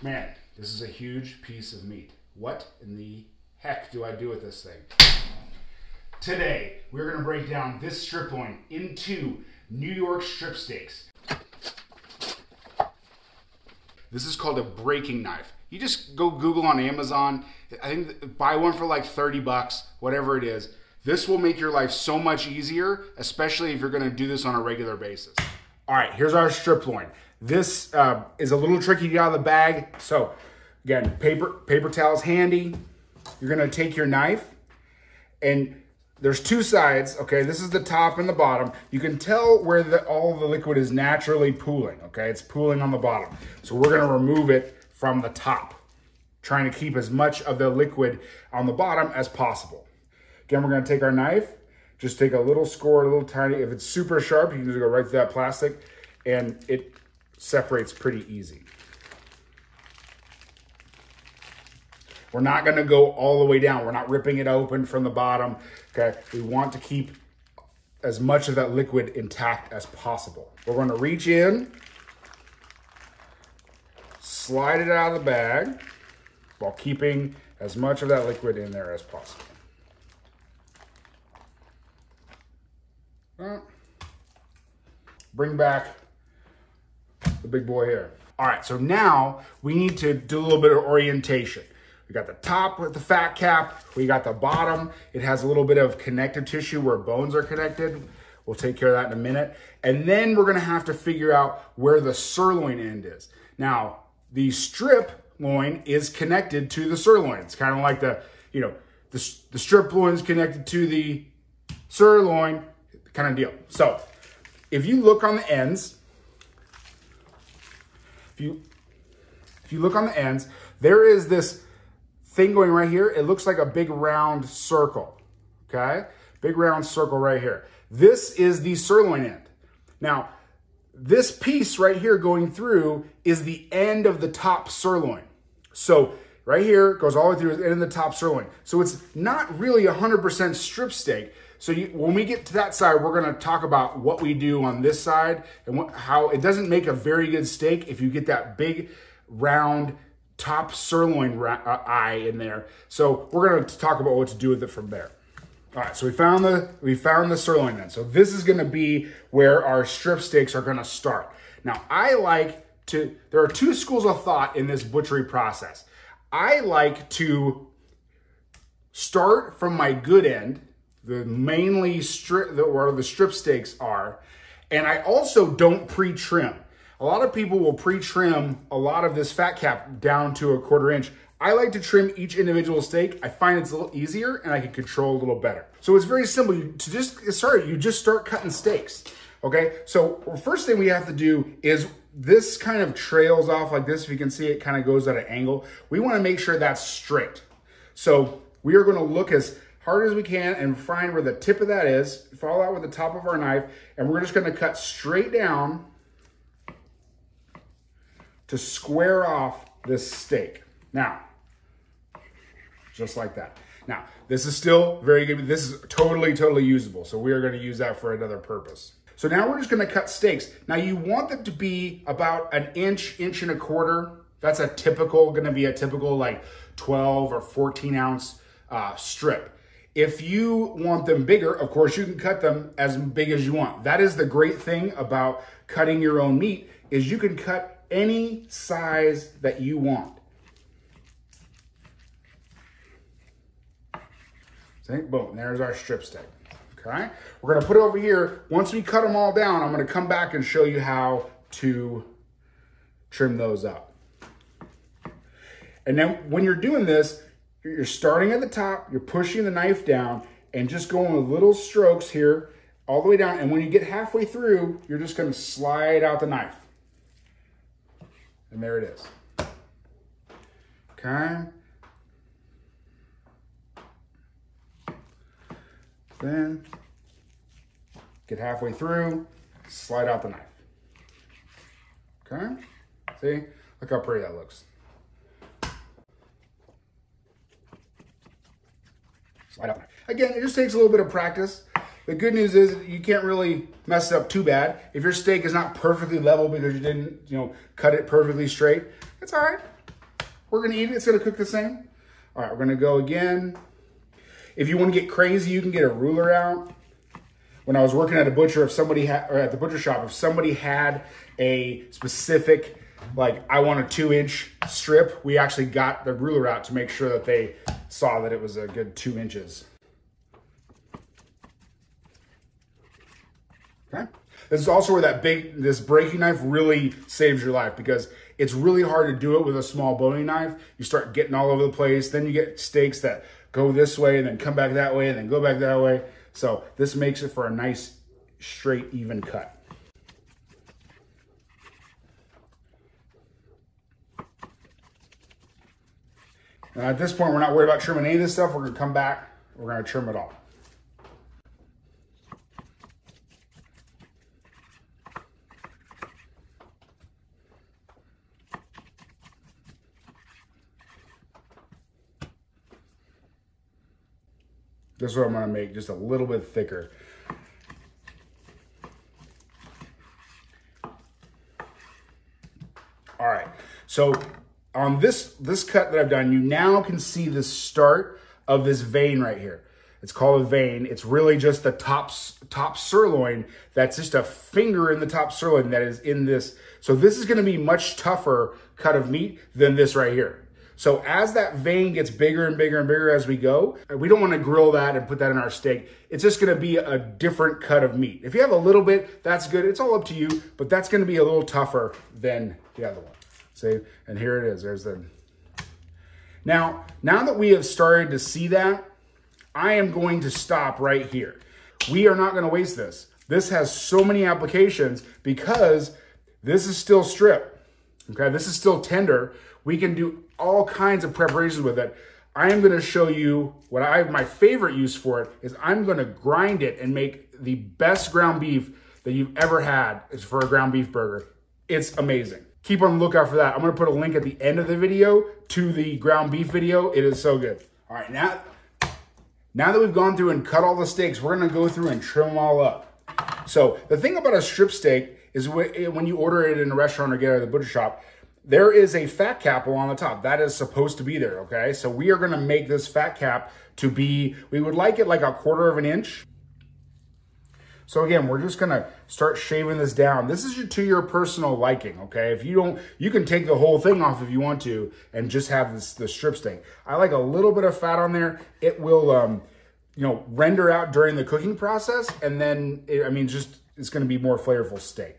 Man, this is a huge piece of meat. What in the heck do I do with this thing? Today, we're gonna break down this strip loin into New York strip steaks. This is called a breaking knife. You just go Google on Amazon. I think buy one for like 30 bucks, whatever it is. This will make your life so much easier, especially if you're gonna do this on a regular basis. All right, here's our strip loin. This uh, is a little tricky to get out of the bag. So again, paper, paper towel's handy. You're gonna take your knife and there's two sides, okay? This is the top and the bottom. You can tell where the, all the liquid is naturally pooling, okay? It's pooling on the bottom. So we're gonna remove it from the top, trying to keep as much of the liquid on the bottom as possible. Again, we're gonna take our knife, just take a little score, a little tiny, if it's super sharp, you can just go right through that plastic and it separates pretty easy. We're not gonna go all the way down. We're not ripping it open from the bottom, okay? We want to keep as much of that liquid intact as possible. We're gonna reach in, slide it out of the bag while keeping as much of that liquid in there as possible. Bring back the big boy here. All right, so now we need to do a little bit of orientation. We got the top with the fat cap. We got the bottom. It has a little bit of connective tissue where bones are connected. We'll take care of that in a minute. And then we're gonna have to figure out where the sirloin end is. Now, the strip loin is connected to the sirloin. It's kind of like the, you know, the, the strip loin is connected to the sirloin kind of deal. So if you look on the ends, if you, if you look on the ends, there is this thing going right here. It looks like a big round circle, okay? Big round circle right here. This is the sirloin end. Now, this piece right here going through is the end of the top sirloin. So right here goes all the way through the end of the top sirloin. So it's not really 100% strip steak. So you, when we get to that side, we're gonna talk about what we do on this side and what, how it doesn't make a very good steak if you get that big round top sirloin uh, eye in there. So we're gonna talk about what to do with it from there. All right, so we found the we found the sirloin then. So this is gonna be where our strip steaks are gonna start. Now I like to, there are two schools of thought in this butchery process. I like to start from my good end the mainly strip, the, where the strip steaks are. And I also don't pre-trim. A lot of people will pre-trim a lot of this fat cap down to a quarter inch. I like to trim each individual steak. I find it's a little easier and I can control a little better. So it's very simple. You, to just sorry, you just start cutting steaks. Okay, so first thing we have to do is this kind of trails off like this. If you can see, it kind of goes at an angle. We want to make sure that's straight. So we are going to look as hard as we can and find where the tip of that is, follow out with the top of our knife, and we're just gonna cut straight down to square off this steak. Now, just like that. Now, this is still very good. This is totally, totally usable. So we are gonna use that for another purpose. So now we're just gonna cut steaks. Now you want them to be about an inch, inch and a quarter. That's a typical, gonna be a typical like 12 or 14 ounce uh, strip. If you want them bigger, of course, you can cut them as big as you want. That is the great thing about cutting your own meat is you can cut any size that you want. See, boom, there's our strip steak. Okay, we're gonna put it over here. Once we cut them all down, I'm gonna come back and show you how to trim those up. And then when you're doing this, you're starting at the top, you're pushing the knife down and just going with little strokes here all the way down. And when you get halfway through, you're just gonna slide out the knife. And there it is. Okay. Then get halfway through, slide out the knife. Okay. See, look how pretty that looks. Again, it just takes a little bit of practice. The good news is you can't really mess it up too bad. If your steak is not perfectly level because you didn't, you know, cut it perfectly straight, it's all right. we're gonna eat it, it's gonna cook the same. All right, we're gonna go again. If you wanna get crazy, you can get a ruler out. When I was working at a butcher, if somebody had, or at the butcher shop, if somebody had a specific, like I want a two inch strip, we actually got the ruler out to make sure that they saw that it was a good two inches. Okay. This is also where that big, this breaking knife really saves your life because it's really hard to do it with a small boning knife. You start getting all over the place. Then you get steaks that go this way and then come back that way and then go back that way. So this makes it for a nice, straight, even cut. Now at this point, we're not worried about trimming any of this stuff. We're gonna come back, we're gonna trim it all. This is what I'm gonna make just a little bit thicker. All right, so on this, this cut that I've done, you now can see the start of this vein right here. It's called a vein. It's really just the top, top sirloin. That's just a finger in the top sirloin that is in this. So this is gonna be much tougher cut of meat than this right here. So as that vein gets bigger and bigger and bigger as we go, we don't want to grill that and put that in our steak. It's just going to be a different cut of meat. If you have a little bit, that's good. It's all up to you, but that's going to be a little tougher than the other one. See, and here it is. There's the. Now, now that we have started to see that, I am going to stop right here. We are not going to waste this. This has so many applications because this is still strip. Okay, this is still tender. We can do all kinds of preparations with it. I am going to show you what I have my favorite use for it is I'm going to grind it and make the best ground beef that you've ever had is for a ground beef burger. It's amazing. Keep on the lookout for that. I'm going to put a link at the end of the video to the ground beef video. It is so good. All right, now, now that we've gone through and cut all the steaks, we're going to go through and trim them all up. So the thing about a strip steak is eh, when you order it in a restaurant or get it at the butcher shop, there is a fat cap on the top. That is supposed to be there, okay? So we are gonna make this fat cap to be, we would like it like a quarter of an inch. So again, we're just gonna start shaving this down. This is to your personal liking, okay? If you don't, you can take the whole thing off if you want to and just have this the strip steak. I like a little bit of fat on there. It will, um, you know, render out during the cooking process. And then, it, I mean, just, it's gonna be more flavorful steak.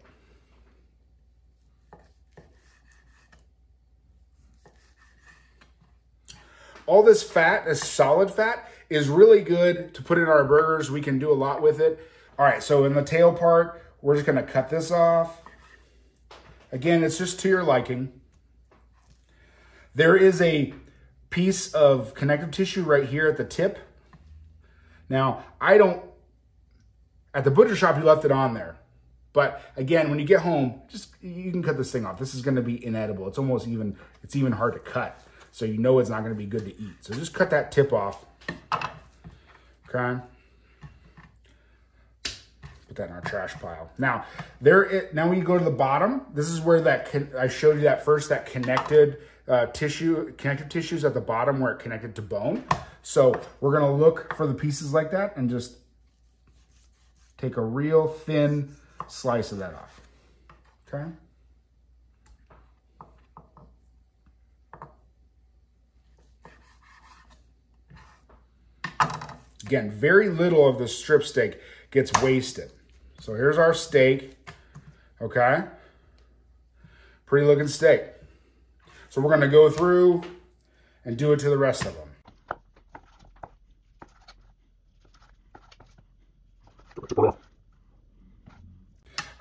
all this fat, this solid fat, is really good to put in our burgers. We can do a lot with it. All right, so in the tail part, we're just gonna cut this off. Again, it's just to your liking. There is a piece of connective tissue right here at the tip. Now, I don't, at the butcher shop, you left it on there. But again, when you get home, just, you can cut this thing off. This is gonna be inedible. It's almost even, it's even hard to cut so you know it's not to be good to eat. So just cut that tip off. Okay. Put that in our trash pile. Now, there. It, now when you go to the bottom, this is where that I showed you that first that connected uh, tissue, connective tissues at the bottom where it connected to bone. So we're gonna look for the pieces like that and just take a real thin slice of that off. Okay. Again, very little of the strip steak gets wasted. So here's our steak, okay? Pretty looking steak. So we're gonna go through and do it to the rest of them.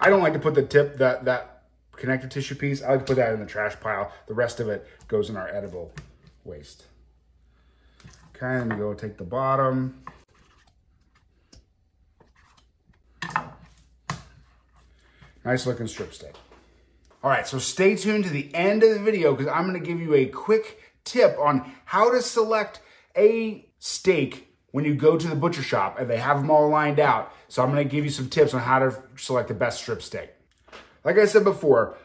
I don't like to put the tip, that, that connective tissue piece, I like to put that in the trash pile. The rest of it goes in our edible waste. Okay, and go take the bottom. Nice looking strip steak. All right, so stay tuned to the end of the video because I'm gonna give you a quick tip on how to select a steak when you go to the butcher shop and they have them all lined out. So I'm gonna give you some tips on how to select the best strip steak. Like I said before,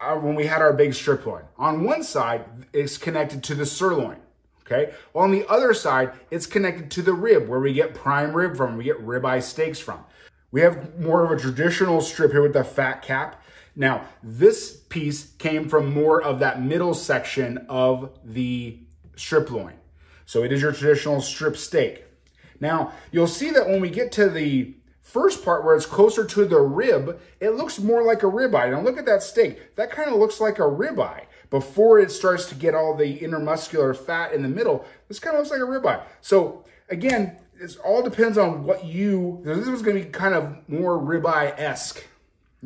uh, when we had our big strip loin. On one side, it's connected to the sirloin. Okay. Well, on the other side, it's connected to the rib where we get prime rib from, we get ribeye steaks from. We have more of a traditional strip here with the fat cap. Now, this piece came from more of that middle section of the strip loin. So it is your traditional strip steak. Now, you'll see that when we get to the first part where it's closer to the rib, it looks more like a ribeye. Now look at that steak. That kind of looks like a ribeye. Before it starts to get all the intermuscular fat in the middle, this kind of looks like a ribeye. So again, it all depends on what you, this is going to be kind of more ribeye-esque.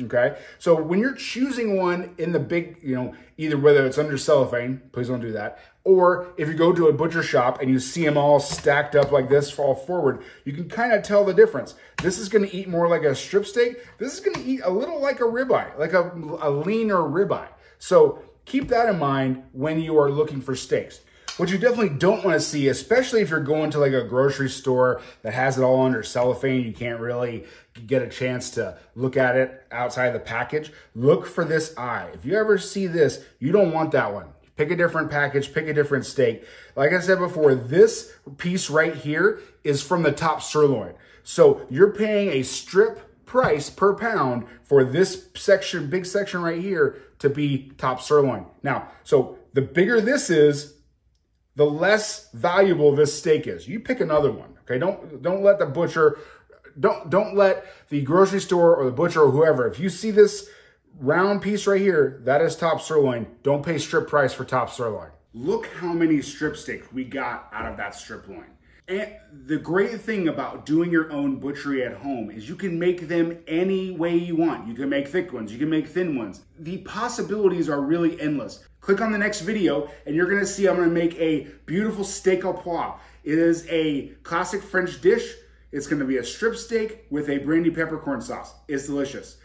Okay. So when you're choosing one in the big, you know, either whether it's under cellophane, please don't do that, or if you go to a butcher shop and you see them all stacked up like this, fall forward, you can kind of tell the difference. This is going to eat more like a strip steak. This is going to eat a little like a ribeye, like a, a leaner ribeye. So keep that in mind when you are looking for steaks. What you definitely don't want to see, especially if you're going to like a grocery store that has it all under cellophane, you can't really get a chance to look at it outside the package, look for this eye. If you ever see this, you don't want that one. Pick a different package, pick a different steak. Like I said before, this piece right here is from the top sirloin. So you're paying a strip price per pound for this section, big section right here to be top sirloin. Now, so the bigger this is, the less valuable this steak is. You pick another one, okay? Don't, don't let the butcher, don't, don't let the grocery store or the butcher or whoever, if you see this round piece right here, that is top sirloin. Don't pay strip price for top sirloin. Look how many strip steaks we got out of that strip loin. And the great thing about doing your own butchery at home is you can make them any way you want. You can make thick ones, you can make thin ones. The possibilities are really endless. Click on the next video and you're gonna see I'm gonna make a beautiful steak au poivre. It is a classic French dish. It's gonna be a strip steak with a brandy peppercorn sauce. It's delicious.